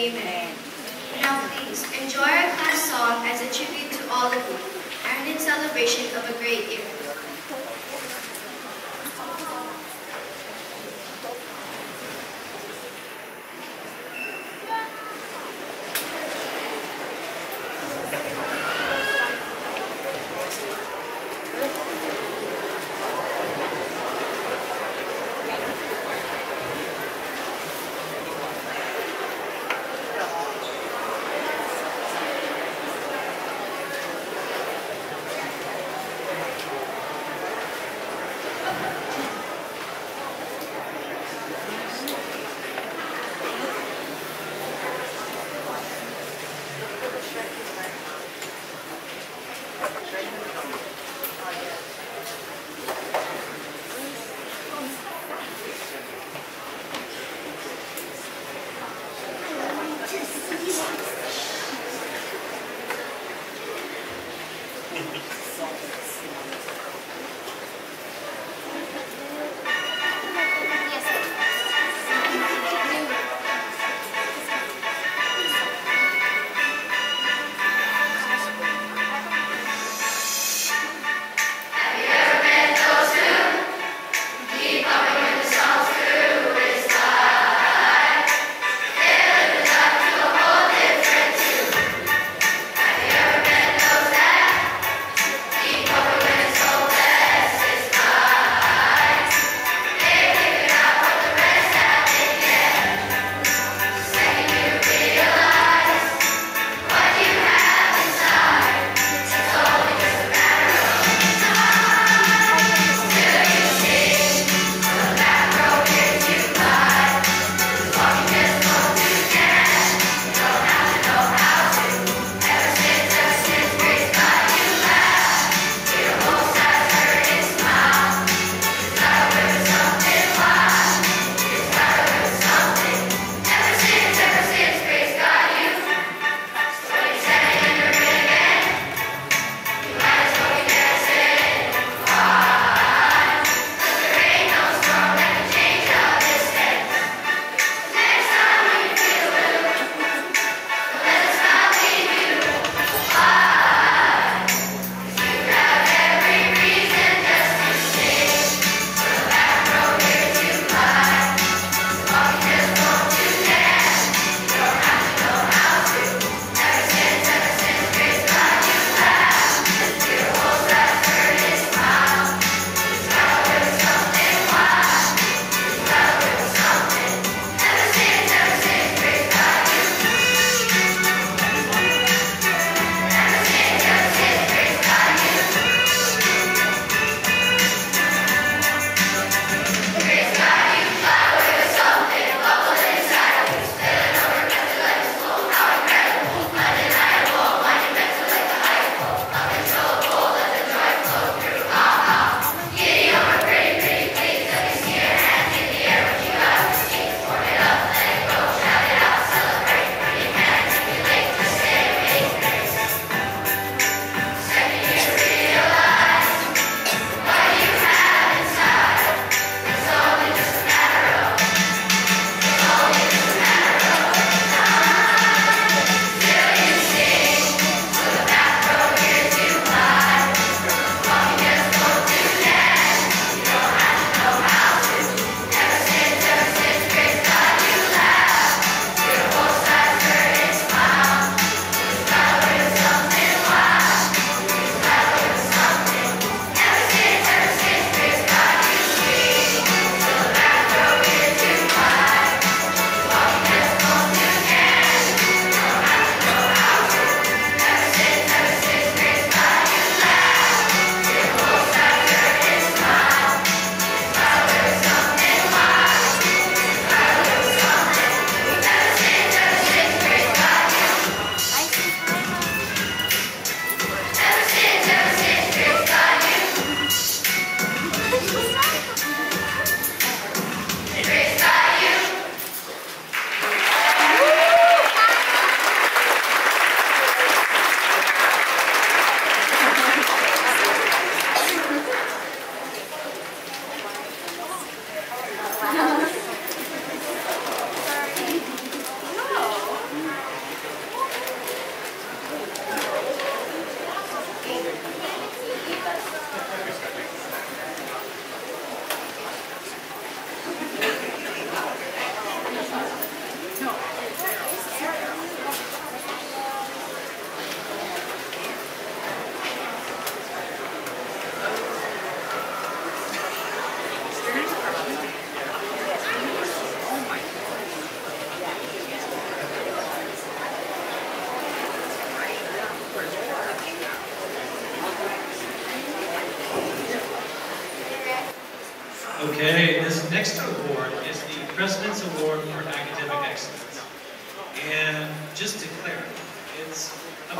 Amen. Now please, enjoy our class song as a tribute to all of you and in celebration of a great year.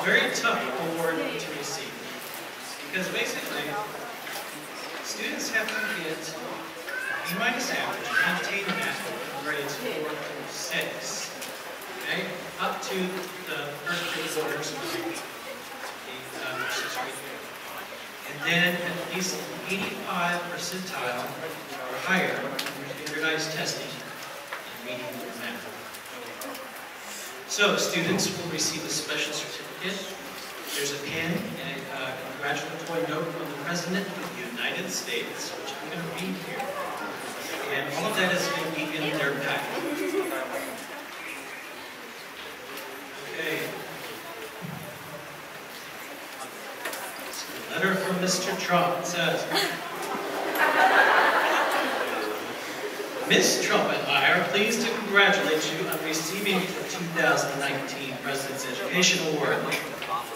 Very tough award to receive. Because basically, students have to get B minus average, maintain that from grades four through six. Okay? Up to the first three quarters of the, year. And then at least 85 percentile or higher in standardized testing in reading and math. So students will receive a special certificate. There's a pin and a uh, congratulatory note from the President of the United States, which I'm going to read here. And all of that is going to be in their packet. Okay. So, letter from Mr. Trump says, Ms. Trump and I are pleased to congratulate you on receiving the 2019 President's Education Award.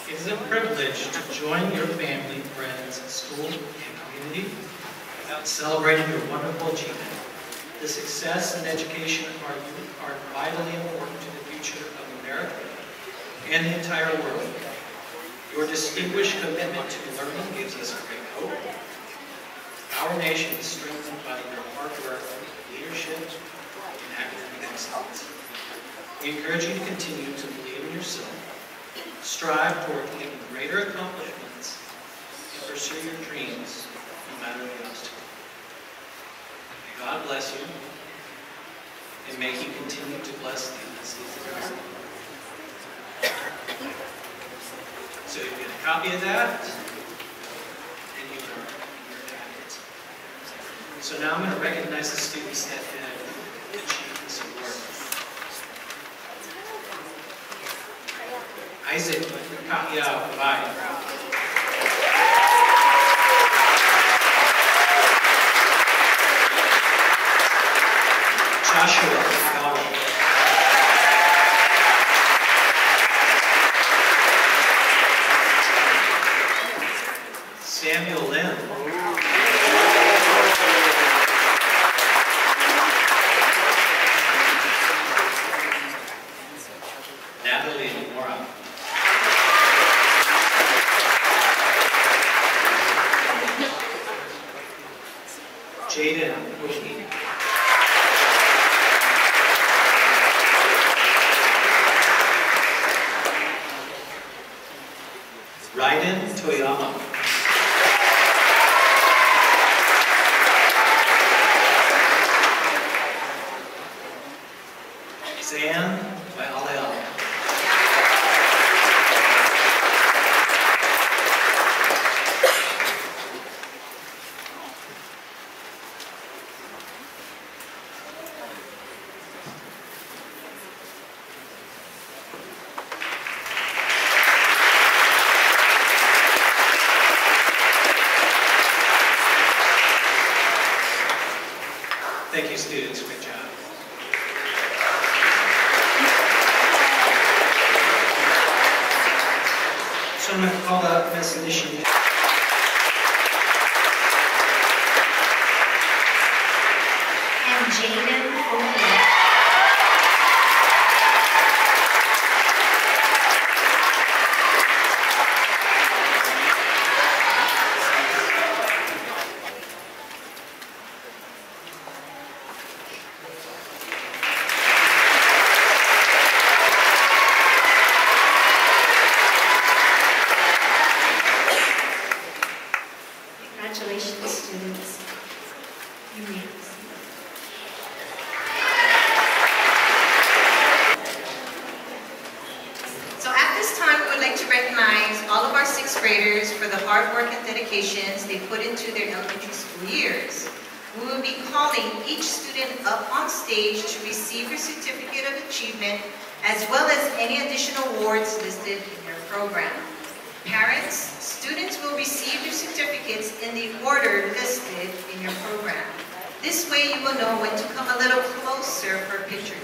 It is a privilege to join your family, friends, school, and community about celebrating your wonderful achievement. The success and education of our youth are vitally important to the future of America and the entire world. Your distinguished commitment to learning gives us great hope. Our nation is strengthened by your hard work leadership, and academic excellence. We encourage you to continue to believe in yourself, strive toward even greater accomplishments, and pursue your dreams no matter the obstacle. May God bless you, and may He continue to bless the United States of America. So you get a copy of that, and you can so now I'm going to recognize the students that have achieved this award. Isaac Kahiao, bye. Joshua Samuel Lin. Jaden Oki. Raiden Toyama. Students. Great job. So I'm going to call up Ms. Nishi. And Jaden Oki. Congratulations, students. You may proceed. So at this time, we would like to recognize all of our sixth graders for the hard work they put into their elementary school years. We will be calling each student up on stage to receive your certificate of achievement as well as any additional awards listed in your program. Parents, students will receive your certificates in the order listed in your program. This way you will know when to come a little closer for picture.